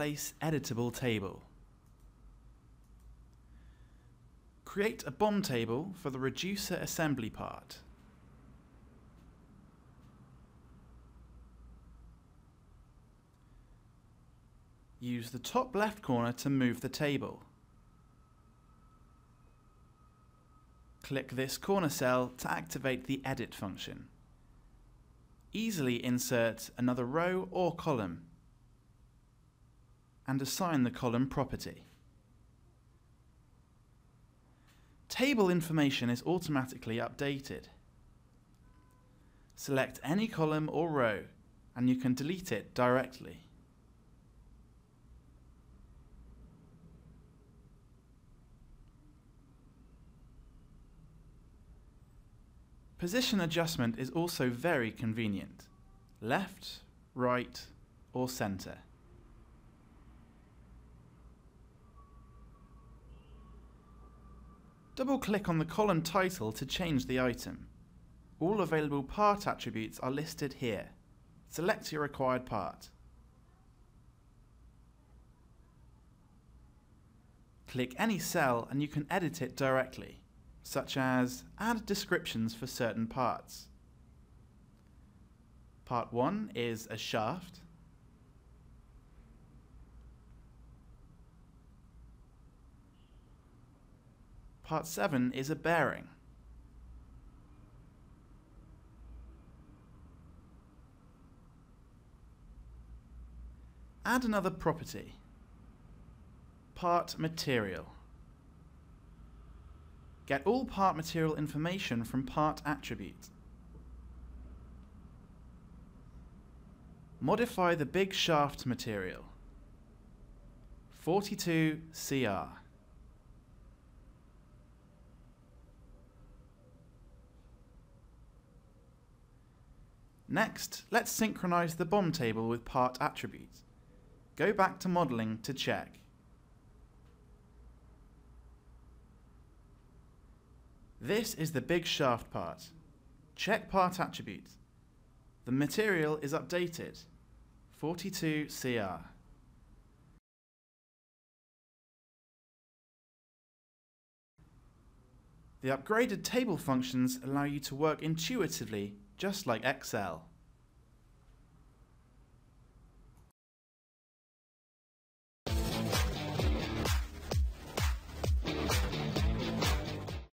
in-place editable table. Create a BOM table for the reducer assembly part. Use the top left corner to move the table. Click this corner cell to activate the Edit function. Easily insert another row or column and assign the column property. Table information is automatically updated. Select any column or row and you can delete it directly. Position adjustment is also very convenient. Left, right or centre. Double-click on the column title to change the item. All available part attributes are listed here. Select your required part. Click any cell and you can edit it directly such as add descriptions for certain parts. Part 1 is a shaft. Part 7 is a bearing. Add another property. Part material. Get all part material information from part attribute. Modify the big shaft material. 42 CR. Next, let's synchronize the BOM table with part attributes. Go back to modeling to check. This is the big shaft part. Check part attributes. The material is updated. 42 CR. The upgraded table functions allow you to work intuitively, just like Excel.